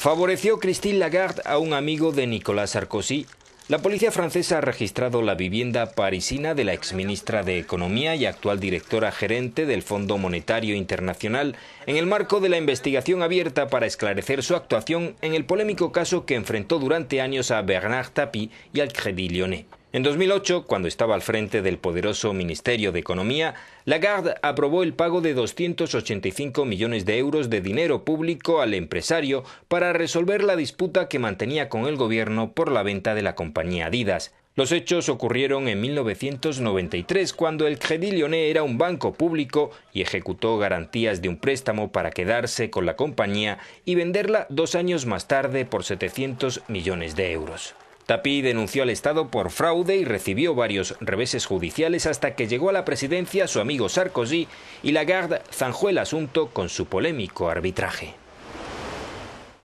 Favoreció Christine Lagarde a un amigo de Nicolas Sarkozy. La policía francesa ha registrado la vivienda parisina de la exministra de Economía y actual directora gerente del Fondo Monetario Internacional en el marco de la investigación abierta para esclarecer su actuación en el polémico caso que enfrentó durante años a Bernard Tapie y al Crédit Lyonnais. En 2008, cuando estaba al frente del poderoso Ministerio de Economía, Lagarde aprobó el pago de 285 millones de euros de dinero público al empresario para resolver la disputa que mantenía con el gobierno por la venta de la compañía Adidas. Los hechos ocurrieron en 1993, cuando el Crédit Lyonnais era un banco público y ejecutó garantías de un préstamo para quedarse con la compañía y venderla dos años más tarde por 700 millones de euros. Tapie denunció al Estado por fraude y recibió varios reveses judiciales hasta que llegó a la presidencia su amigo Sarkozy y Lagarde zanjó el asunto con su polémico arbitraje.